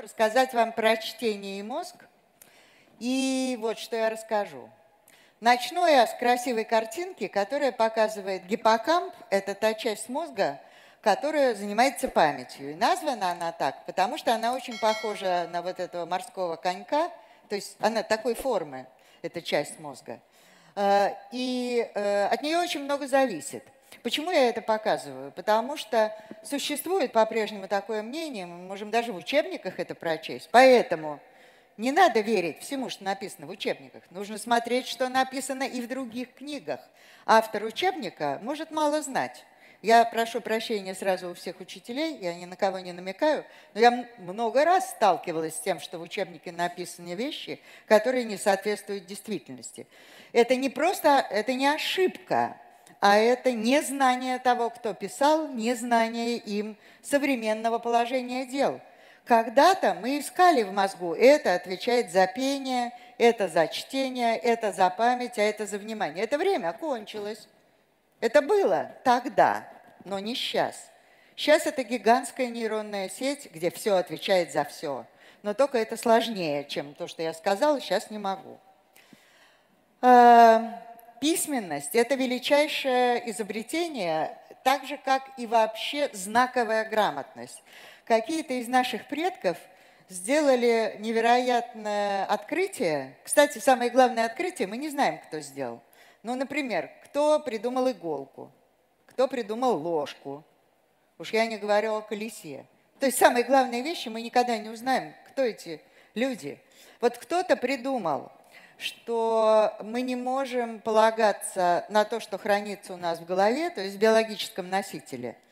рассказать вам про чтение и мозг. И вот что я расскажу. Начну я с красивой картинки, которая показывает гиппокамп. Это та часть мозга, которая занимается памятью. И названа она так, потому что она очень похожа на вот этого морского конька. То есть она такой формы, эта часть мозга. Э, и э, от нее очень много зависит. Почему я это показываю? Потому что существует по-прежнему такое мнение, мы можем даже в учебниках это прочесть. Поэтому не надо верить всему, что написано в учебниках. Нужно смотреть, что написано и в других книгах. Автор учебника может мало знать. Я прошу прощения сразу у всех учителей, я ни на кого не намекаю, но я много раз сталкивалась с тем, что в учебнике написаны вещи, которые не соответствуют действительности. Это не просто, это не ошибка, а это незнание того, кто писал, незнание им современного положения дел – когда-то мы искали в мозгу, это отвечает за пение, это за чтение, это за память, а это за внимание. Это время кончилось. Это было тогда, но не сейчас. Сейчас это гигантская нейронная сеть, где все отвечает за все. Но только это сложнее, чем то, что я сказала, сейчас не могу. Письменность – это величайшее изобретение, так же, как и вообще знаковая грамотность какие-то из наших предков сделали невероятное открытие. Кстати, самое главное открытие мы не знаем, кто сделал. Ну, например, кто придумал иголку, кто придумал ложку. Уж я не говорю о колесе. То есть самые главные вещи мы никогда не узнаем, кто эти люди. Вот кто-то придумал, что мы не можем полагаться на то, что хранится у нас в голове, то есть в биологическом носителе –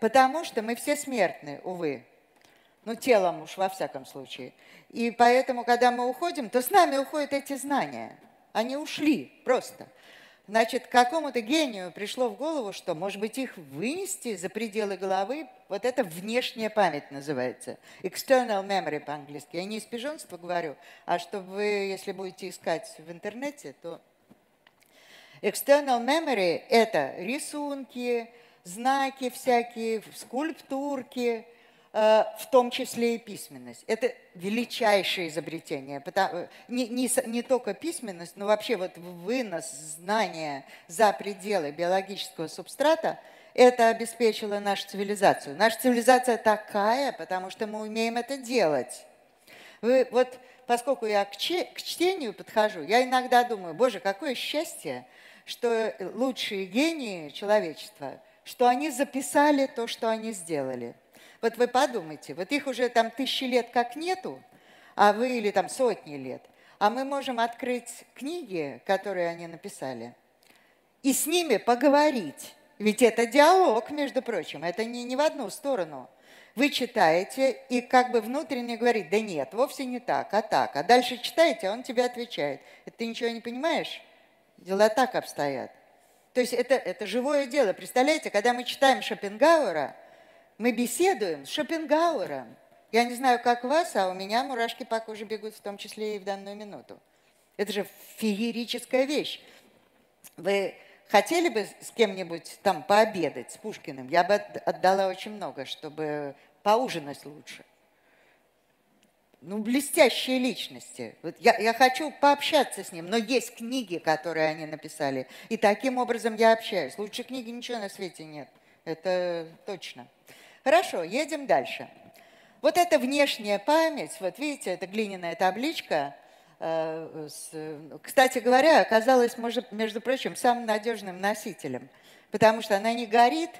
Потому что мы все смертны, увы. Ну, телом уж во всяком случае. И поэтому, когда мы уходим, то с нами уходят эти знания. Они ушли просто. Значит, какому-то гению пришло в голову, что, может быть, их вынести за пределы головы, вот это внешняя память называется. External memory по-английски. Я не из пижонства говорю, а чтобы вы, если будете искать в интернете, то external memory – это рисунки, знаки всякие, скульптурки, в том числе и письменность. Это величайшее изобретение. Потому, не, не, не только письменность, но вообще вот вынос знания за пределы биологического субстрата – это обеспечило нашу цивилизацию. Наша цивилизация такая, потому что мы умеем это делать. Вы, вот поскольку я к, че, к чтению подхожу, я иногда думаю, боже, какое счастье, что лучшие гении человечества – что они записали то, что они сделали. Вот вы подумайте, вот их уже там тысячи лет как нету, а вы или там сотни лет, а мы можем открыть книги, которые они написали, и с ними поговорить. Ведь это диалог, между прочим, это не, не в одну сторону. Вы читаете и как бы внутренне говорит, да нет, вовсе не так, а так. А дальше читаете, а он тебе отвечает. Ты ничего не понимаешь? Дела так обстоят. То есть это, это живое дело. Представляете, когда мы читаем Шопенгауэра, мы беседуем с Шопенгауэром. Я не знаю, как вас, а у меня мурашки по коже бегут, в том числе и в данную минуту. Это же феерическая вещь. Вы хотели бы с кем-нибудь там пообедать, с Пушкиным? Я бы отдала очень много, чтобы поужинать лучше ну, блестящие личности. Вот я, я хочу пообщаться с ним, но есть книги, которые они написали. И таким образом я общаюсь. Лучше книги ничего на свете нет. Это точно. Хорошо, едем дальше. Вот эта внешняя память, вот видите, это глиняная табличка, э, кстати говоря, оказалась, может, между прочим, самым надежным носителем, потому что она не горит,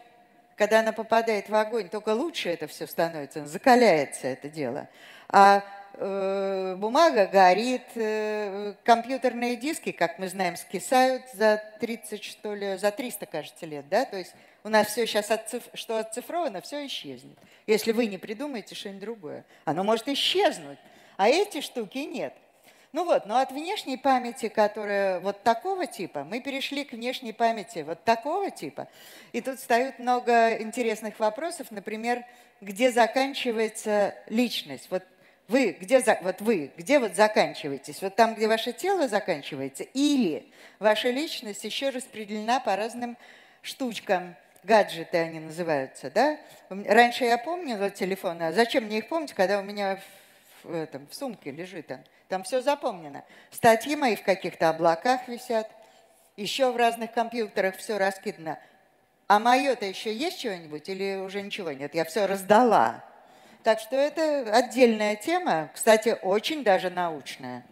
когда она попадает в огонь, только лучше это все становится, закаляется это дело а бумага горит, э, компьютерные диски, как мы знаем, скисают за 30, что ли, за 300, кажется, лет, да, то есть у нас все сейчас, отциф... что отцифровано, все исчезнет. Если вы не придумаете что-нибудь другое, оно может исчезнуть, а эти штуки нет. Ну вот, но от внешней памяти, которая вот такого типа, мы перешли к внешней памяти вот такого типа. И тут встают много интересных вопросов, например, где заканчивается личность. Вот вы где, вот вы, где вот заканчиваетесь? Вот там, где ваше тело заканчивается? Или ваша личность еще распределена по разным штучкам? гаджеты они называются, да? Раньше я помнила телефоны, а зачем мне их помнить, когда у меня в, в, этом, в сумке лежит он? Там все запомнено. Статьи мои в каких-то облаках висят, еще в разных компьютерах все раскидано. А мое-то еще есть что-нибудь или уже ничего нет? Я все раздала. Так что это отдельная тема, кстати, очень даже научная.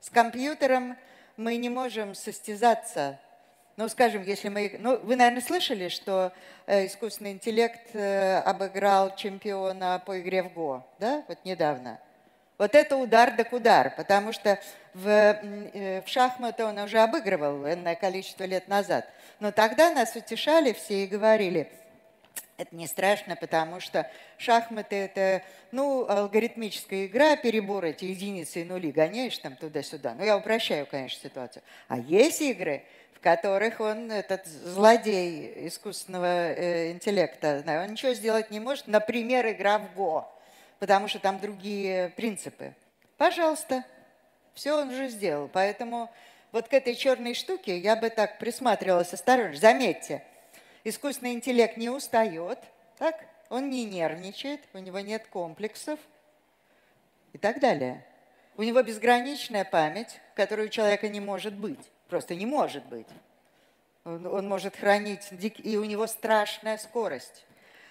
С компьютером мы не можем состязаться. Ну, скажем, если мы... Ну, вы, наверное, слышали, что э, искусственный интеллект э, обыграл чемпиона по игре в ГО, да, вот недавно. Вот это удар да удар, потому что в, э, в шахматы он уже обыгрывал энное количество лет назад. Но тогда нас утешали все и говорили, это не страшно, потому что шахматы – это, ну, алгоритмическая игра, перебор эти единицы и нули, гоняешь там туда-сюда. Ну, я упрощаю, конечно, ситуацию. А есть игры, в которых он, этот злодей искусственного э, интеллекта, он ничего сделать не может. Например, игра в ГО потому что там другие принципы. Пожалуйста, все он уже сделал. Поэтому вот к этой черной штуке я бы так присматривалась осторожно. Заметьте, искусственный интеллект не устает, так? он не нервничает, у него нет комплексов и так далее. У него безграничная память, которой у человека не может быть. Просто не может быть. Он, он может хранить, и у него страшная скорость.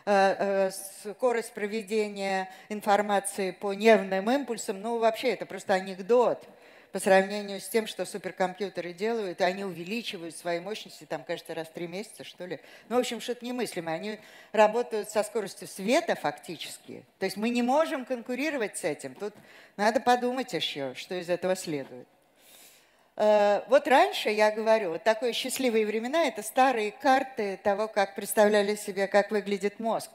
Э, э, скорость проведения информации по нервным импульсам, ну, вообще, это просто анекдот по сравнению с тем, что суперкомпьютеры делают, они увеличивают свои мощности, там, кажется, раз в три месяца, что ли. Ну, в общем, что-то немыслимое. Они работают со скоростью света фактически. То есть мы не можем конкурировать с этим. Тут надо подумать еще, что из этого следует. Э, вот раньше, я говорю, вот такие счастливые времена – это старые карты того, как представляли себе, как выглядит мозг.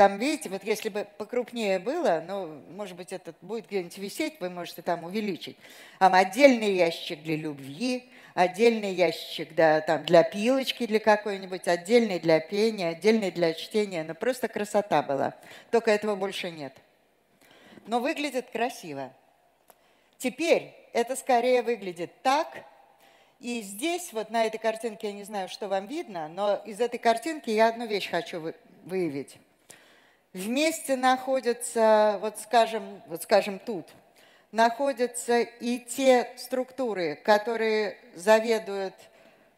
Там, видите, вот если бы покрупнее было, ну, может быть, этот будет где-нибудь висеть, вы можете там увеличить. Там отдельный ящик для любви, отдельный ящик да, там, для пилочки для какой-нибудь, отдельный для пения, отдельный для чтения. Ну, просто красота была. Только этого больше нет. Но выглядит красиво. Теперь это скорее выглядит так. И здесь, вот на этой картинке, я не знаю, что вам видно, но из этой картинки я одну вещь хочу выявить. Вместе находятся, вот скажем, вот скажем тут, находятся и те структуры, которые заведуют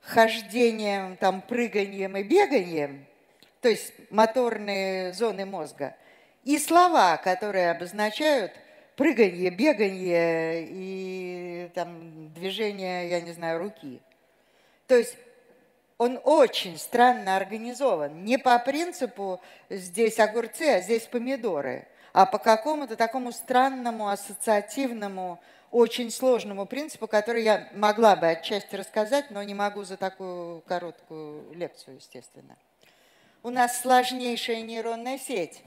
хождением, там, прыганием и беганием, то есть моторные зоны мозга, и слова, которые обозначают прыганье, беганье и там, движение, я не знаю, руки. То есть он очень странно организован. Не по принципу здесь огурцы, а здесь помидоры, а по какому-то такому странному, ассоциативному, очень сложному принципу, который я могла бы отчасти рассказать, но не могу за такую короткую лекцию, естественно. У нас сложнейшая нейронная сеть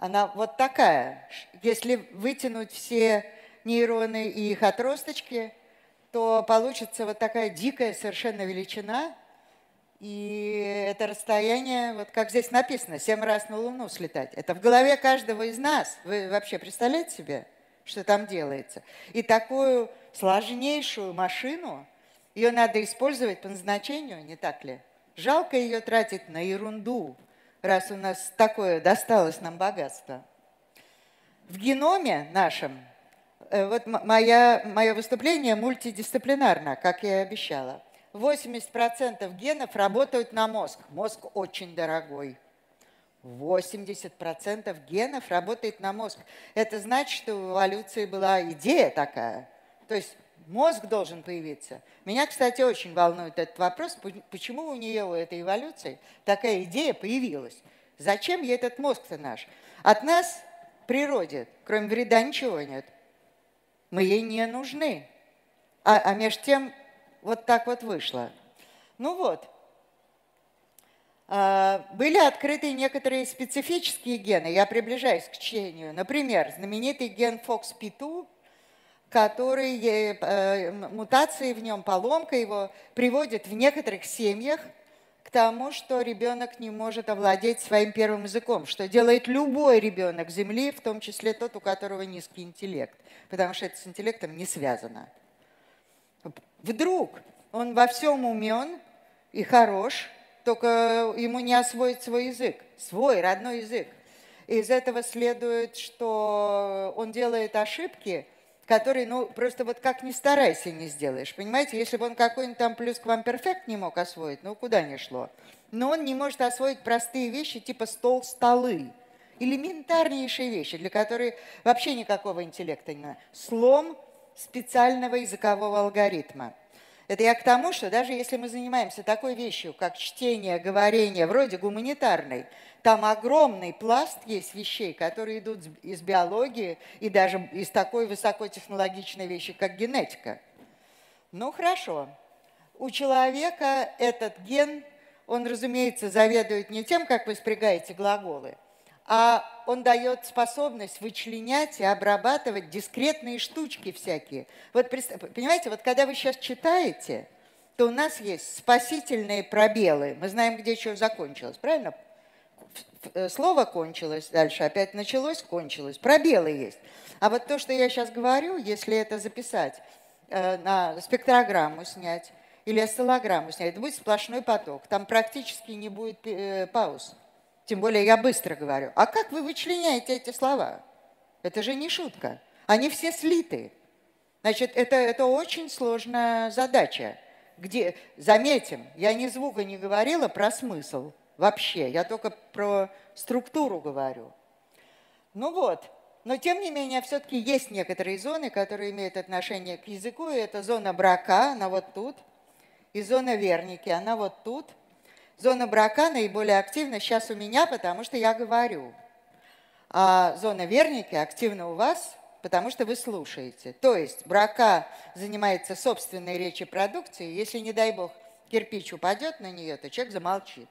она вот такая. Если вытянуть все нейроны и их отросточки, то получится вот такая дикая совершенно величина. И это расстояние, вот как здесь написано, семь раз на Луну слетать. Это в голове каждого из нас. Вы вообще представляете себе, что там делается? И такую сложнейшую машину, ее надо использовать по назначению, не так ли? Жалко ее тратить на ерунду, раз у нас такое досталось нам богатство. В геноме нашем, э, вот моя, мое выступление мультидисциплинарно, как я и обещала. 80% генов работают на мозг. Мозг очень дорогой. 80% генов работает на мозг. Это значит, что в эволюции была идея такая. То есть мозг должен появиться. Меня, кстати, очень волнует этот вопрос, почему у нее, у этой эволюции, такая идея появилась. Зачем ей этот мозг-то наш? От нас, природе, кроме вреда, ничего нет. Мы ей не нужны. А, а между тем, вот так вот вышло. Ну вот, а, были открыты некоторые специфические гены. Я приближаюсь к чтению. Например, знаменитый ген FOXP2, который, э, мутации в нем, поломка его, приводит в некоторых семьях к тому, что ребенок не может овладеть своим первым языком, что делает любой ребенок Земли, в том числе тот, у которого низкий интеллект, потому что это с интеллектом не связано. Вдруг он во всем умен и хорош, только ему не освоить свой язык, свой родной язык. Из этого следует, что он делает ошибки, которые, ну, просто вот как ни старайся, не сделаешь. Понимаете, если бы он какой-нибудь там плюс к вам перфект не мог освоить, ну, куда ни шло. Но он не может освоить простые вещи, типа стол, столы. Элементарнейшие вещи, для которых вообще никакого интеллекта не надо. Слом специального языкового алгоритма. Это я к тому, что даже если мы занимаемся такой вещью, как чтение, говорение, вроде гуманитарной, там огромный пласт есть вещей, которые идут из биологии и даже из такой высокотехнологичной вещи, как генетика. Ну, хорошо. У человека этот ген, он, разумеется, заведует не тем, как вы спрягаете глаголы, а он дает способность вычленять и обрабатывать дискретные штучки всякие. Вот понимаете, вот когда вы сейчас читаете, то у нас есть спасительные пробелы. Мы знаем, где что закончилось, правильно? Э, слово кончилось, дальше опять началось, кончилось. Пробелы есть. А вот то, что я сейчас говорю, если это записать, э, на спектрограмму снять или осциллограмму снять, это будет сплошной поток. Там практически не будет э, пауз. Тем более я быстро говорю. А как вы вычленяете эти слова? Это же не шутка. Они все слиты. Значит, это, это очень сложная задача. Где, заметим, я ни звука не говорила про смысл вообще. Я только про структуру говорю. Ну вот, но тем не менее, все-таки есть некоторые зоны, которые имеют отношение к языку, и это зона брака, она вот тут, и зона верники, она вот тут – Зона брака наиболее активна сейчас у меня, потому что я говорю. А зона верники активна у вас, потому что вы слушаете. То есть брака занимается собственной речи продукции. Если, не дай бог, кирпич упадет на нее, то человек замолчит.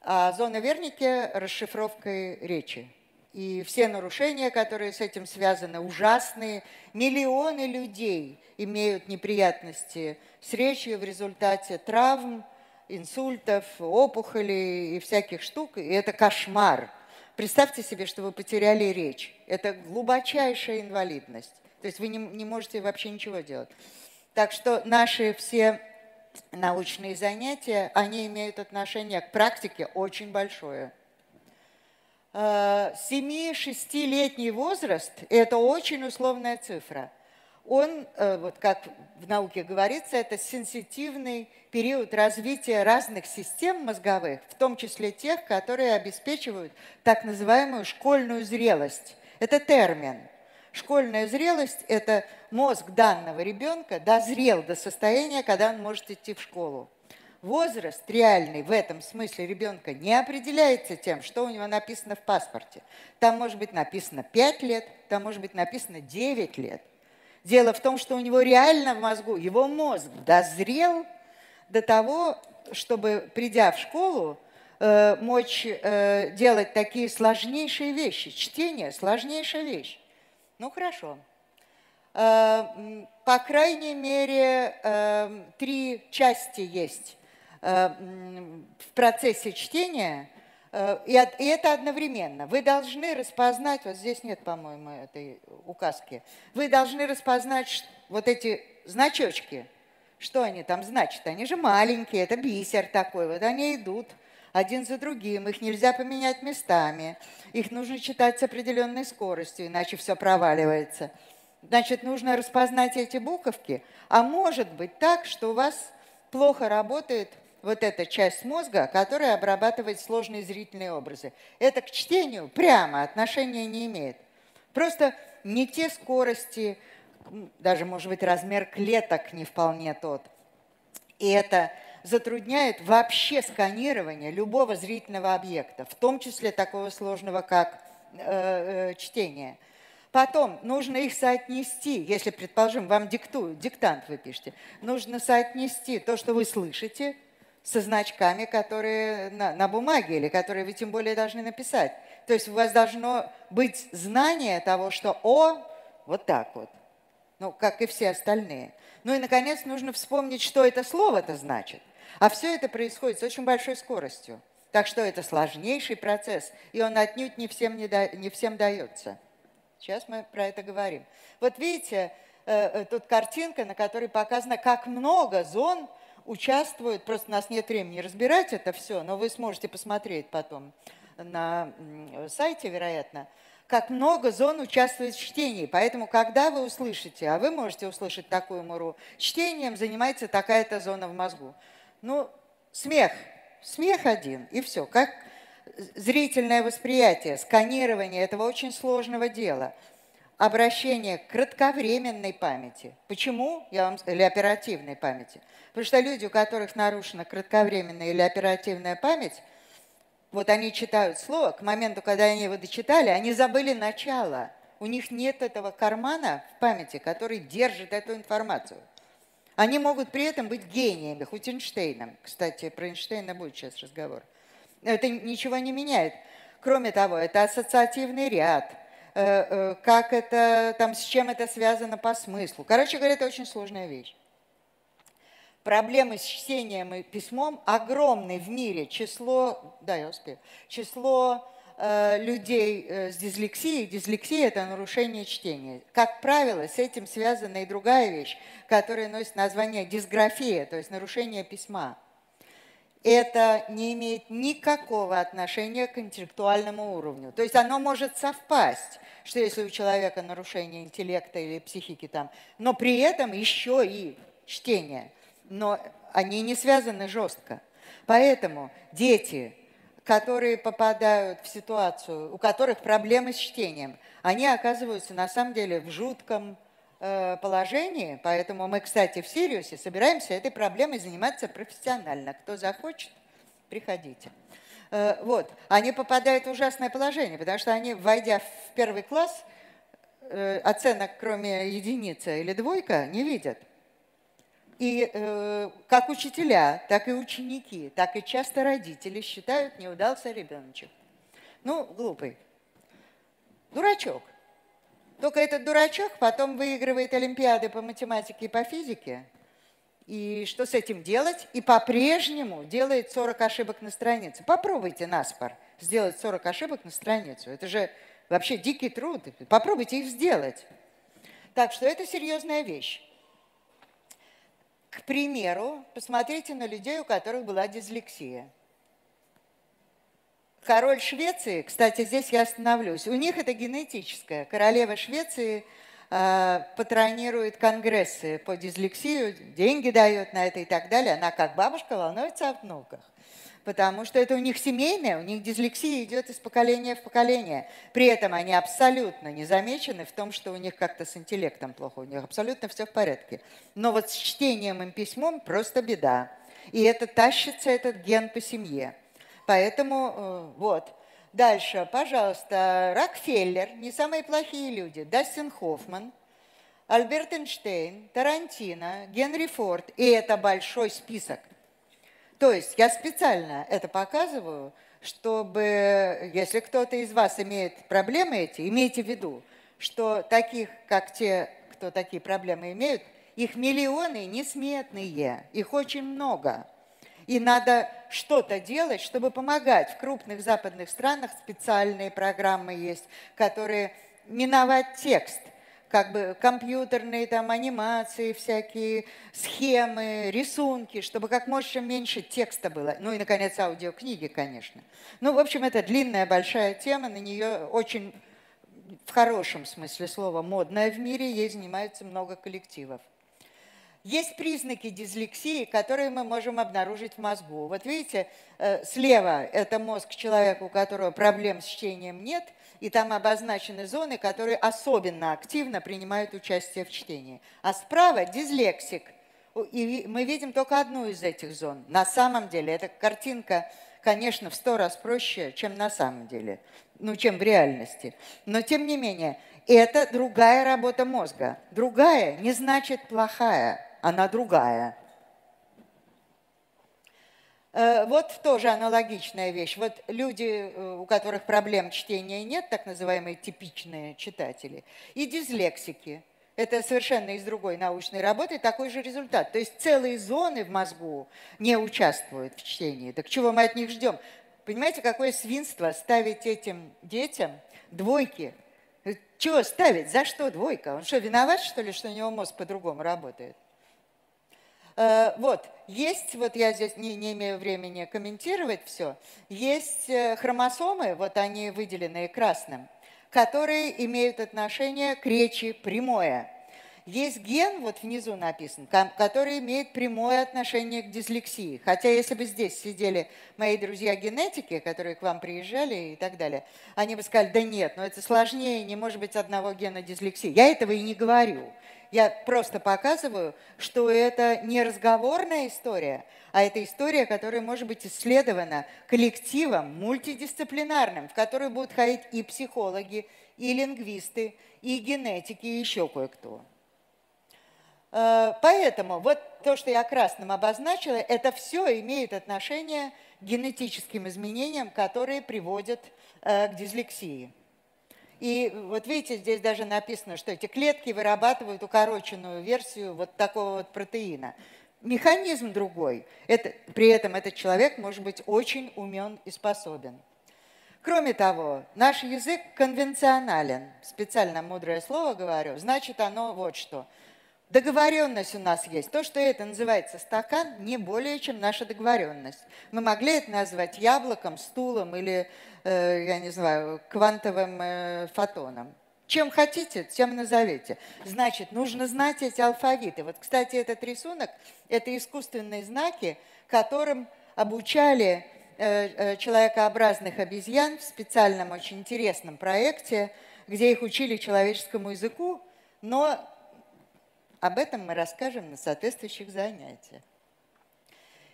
А зона верники – расшифровкой речи. И все нарушения, которые с этим связаны, ужасные. Миллионы людей имеют неприятности с речью в результате травм, инсультов, опухолей и всяких штук, и это кошмар. Представьте себе, что вы потеряли речь. Это глубочайшая инвалидность. То есть вы не, не можете вообще ничего делать. Так что наши все научные занятия, они имеют отношение к практике очень большое. 7-6-летний э, возраст – это очень условная цифра – он, э, вот как в науке говорится, это сенситивный период развития разных систем мозговых, в том числе тех, которые обеспечивают так называемую школьную зрелость. Это термин. Школьная зрелость – это мозг данного ребенка дозрел до состояния, когда он может идти в школу. Возраст реальный в этом смысле ребенка не определяется тем, что у него написано в паспорте. Там может быть написано 5 лет, там может быть написано 9 лет – Дело в том, что у него реально в мозгу, его мозг дозрел до того, чтобы, придя в школу, э, мочь э, делать такие сложнейшие вещи. Чтение – сложнейшая вещь. Ну, хорошо. Э, по крайней мере, э, три части есть э, в процессе чтения – и это одновременно. Вы должны распознать, вот здесь нет, по-моему, этой указки, вы должны распознать вот эти значочки. Что они там значат? Они же маленькие, это бисер такой. Вот они идут один за другим, их нельзя поменять местами. Их нужно читать с определенной скоростью, иначе все проваливается. Значит, нужно распознать эти буковки. А может быть так, что у вас плохо работает вот эта часть мозга, которая обрабатывает сложные зрительные образы. Это к чтению прямо отношения не имеет. Просто не те скорости, даже, может быть, размер клеток не вполне тот. И это затрудняет вообще сканирование любого зрительного объекта, в том числе такого сложного, как э, э, чтение. Потом нужно их соотнести, если, предположим, вам диктуют, диктант вы пишете, нужно соотнести то, что вы слышите, со значками, которые на, на бумаге или которые вы тем более должны написать. То есть у вас должно быть знание того, что «о» вот так вот, ну, как и все остальные. Ну и, наконец, нужно вспомнить, что это слово-то значит. А все это происходит с очень большой скоростью. Так что это сложнейший процесс, и он отнюдь не всем, не, да, не всем дается. Сейчас мы про это говорим. Вот видите, э, э, тут картинка, на которой показано, как много зон участвуют, просто у нас нет времени разбирать это все, но вы сможете посмотреть потом на сайте, вероятно, как много зон участвует в чтении. Поэтому, когда вы услышите, а вы можете услышать такую муру, чтением занимается такая-то зона в мозгу. Ну, смех, смех один, и все. Как зрительное восприятие, сканирование этого очень сложного дела – обращение к кратковременной памяти. Почему? Я вам, или оперативной памяти. Потому что люди, у которых нарушена кратковременная или оперативная память, вот они читают слово, к моменту, когда они его дочитали, они забыли начало. У них нет этого кармана в памяти, который держит эту информацию. Они могут при этом быть гениями, хоть Эйнштейном. Кстати, про Эйнштейна будет сейчас разговор. Это ничего не меняет. Кроме того, это ассоциативный ряд – как это, там, с чем это связано по смыслу. Короче говоря, это очень сложная вещь. Проблемы с чтением и письмом огромны в мире. Число, да, я успею, число э, людей э, с дислексией. Дислексия – это нарушение чтения. Как правило, с этим связана и другая вещь, которая носит название дисграфия, то есть нарушение письма это не имеет никакого отношения к интеллектуальному уровню. То есть оно может совпасть, что если у человека нарушение интеллекта или психики там, но при этом еще и чтение. Но они не связаны жестко. Поэтому дети, которые попадают в ситуацию, у которых проблемы с чтением, они оказываются на самом деле в жутком положении, поэтому мы, кстати, в Сириусе собираемся этой проблемой заниматься профессионально. Кто захочет, приходите. Э, вот, они попадают в ужасное положение, потому что они, войдя в первый класс, э, оценок, кроме единицы или двойка, не видят. И э, как учителя, так и ученики, так и часто родители считают, не удался ребеночек. Ну, глупый. Дурачок. Только этот дурачок потом выигрывает олимпиады по математике и по физике. И что с этим делать? И по-прежнему делает 40 ошибок на страницу. Попробуйте наспор сделать 40 ошибок на страницу. Это же вообще дикий труд. Попробуйте их сделать. Так что это серьезная вещь. К примеру, посмотрите на людей, у которых была дислексия. Король Швеции, кстати, здесь я остановлюсь, у них это генетическое. Королева Швеции э, патронирует конгрессы по дислексию, деньги дает на это и так далее. Она как бабушка волнуется о внуках потому что это у них семейное, у них дислексия идет из поколения в поколение. При этом они абсолютно не замечены в том, что у них как-то с интеллектом плохо, у них абсолютно все в порядке. Но вот с чтением им письмом просто беда. И это тащится этот ген по семье. Поэтому э, вот. Дальше, пожалуйста, Рокфеллер, не самые плохие люди, Дастин Хоффман, Альберт Эйнштейн, Тарантино, Генри Форд. И это большой список. То есть я специально это показываю, чтобы, если кто-то из вас имеет проблемы эти, имейте в виду, что таких, как те, кто такие проблемы имеют, их миллионы несметные, их очень много. И надо что-то делать, чтобы помогать. В крупных западных странах специальные программы есть, которые миновать текст как бы компьютерные там анимации всякие, схемы, рисунки, чтобы как можно меньше текста было. Ну и, наконец, аудиокниги, конечно. Ну, в общем, это длинная, большая тема, на нее очень, в хорошем смысле слова, модная в мире, ей занимается много коллективов. Есть признаки дислексии, которые мы можем обнаружить в мозгу. Вот видите, э, слева это мозг человека, у которого проблем с чтением нет, и там обозначены зоны, которые особенно активно принимают участие в чтении. А справа дислексик. И мы видим только одну из этих зон. На самом деле эта картинка, конечно, в сто раз проще, чем на самом деле, ну, чем в реальности. Но тем не менее, это другая работа мозга. Другая не значит плохая она другая. Э, вот тоже аналогичная вещь. Вот люди, э, у которых проблем чтения нет, так называемые типичные читатели, и дислексики. Это совершенно из другой научной работы такой же результат. То есть целые зоны в мозгу не участвуют в чтении. Так чего мы от них ждем? Понимаете, какое свинство ставить этим детям двойки? Чего ставить? За что двойка? Он что, виноват, что ли, что у него мозг по-другому работает? Э, вот, есть, вот я здесь не, не имею времени комментировать все, есть э, хромосомы, вот они выделены красным, которые имеют отношение к речи прямое. Есть ген, вот внизу написан, который имеет прямое отношение к дислексии. Хотя если бы здесь сидели мои друзья-генетики, которые к вам приезжали и так далее, они бы сказали, да нет, но это сложнее, не может быть одного гена дислексии. Я этого и не говорю. Я просто показываю, что это не разговорная история, а это история, которая может быть исследована коллективом мультидисциплинарным, в который будут ходить и психологи, и лингвисты, и генетики, и еще кое-кто. Э, поэтому вот то, что я красным обозначила, это все имеет отношение к генетическим изменениям, которые приводят э, к дислексии. И вот видите, здесь даже написано, что эти клетки вырабатывают укороченную версию вот такого вот протеина. Механизм другой. Это, при этом этот человек может быть очень умен и способен. Кроме того, наш язык конвенционален. Специально мудрое слово говорю. Значит, оно вот что. Договоренность у нас есть. То, что это называется стакан, не более, чем наша договоренность. Мы могли это назвать яблоком, стулом или Э, я не знаю, квантовым э, фотоном. Чем хотите, тем назовите. Значит, нужно знать эти алфавиты. Вот, кстати, этот рисунок – это искусственные знаки, которым обучали э, человекообразных обезьян в специальном очень интересном проекте, где их учили человеческому языку, но об этом мы расскажем на соответствующих занятиях.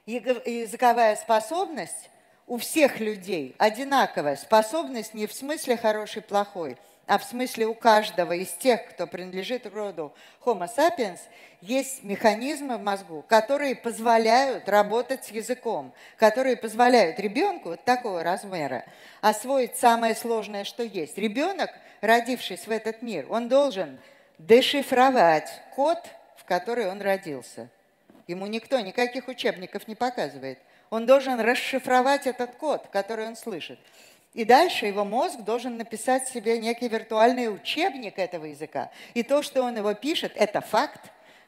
Языковая способность у всех людей одинаковая способность не в смысле хороший, плохой, а в смысле у каждого из тех, кто принадлежит роду Homo sapiens, есть механизмы в мозгу, которые позволяют работать с языком, которые позволяют ребенку вот такого размера освоить самое сложное, что есть. Ребенок, родившись в этот мир, он должен дешифровать код, в который он родился. Ему никто никаких учебников не показывает – он должен расшифровать этот код, который он слышит. И дальше его мозг должен написать себе некий виртуальный учебник этого языка. И то, что он его пишет, это факт,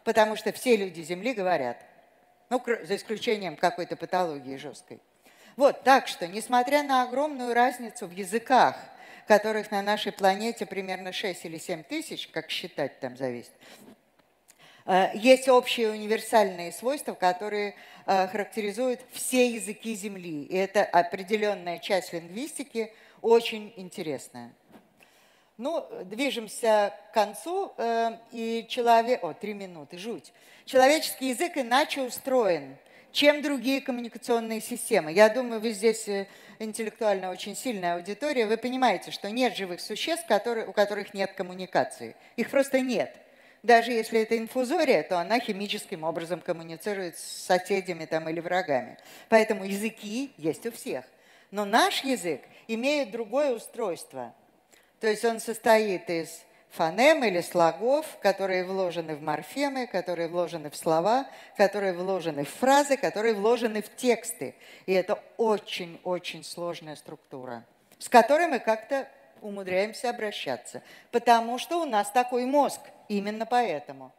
потому что все люди Земли говорят. Ну, за исключением какой-то патологии жесткой. Вот, так что, несмотря на огромную разницу в языках, которых на нашей планете примерно 6 или 7 тысяч, как считать там зависит, Э, есть общие универсальные свойства, которые э, характеризуют все языки Земли. И это определенная часть лингвистики, очень интересная. Ну, движемся к концу, э, и человек... О, три минуты, жуть. Человеческий язык иначе устроен, чем другие коммуникационные системы. Я думаю, вы здесь интеллектуально очень сильная аудитория, вы понимаете, что нет живых существ, которые, у которых нет коммуникации. Их просто нет – даже если это инфузория, то она химическим образом коммуницирует с соседями там, или врагами. Поэтому языки есть у всех. Но наш язык имеет другое устройство. То есть он состоит из фонем или слогов, которые вложены в морфемы, которые вложены в слова, которые вложены в фразы, которые вложены в тексты. И это очень-очень сложная структура, с которой мы как-то умудряемся обращаться. Потому что у нас такой мозг – Именно поэтому.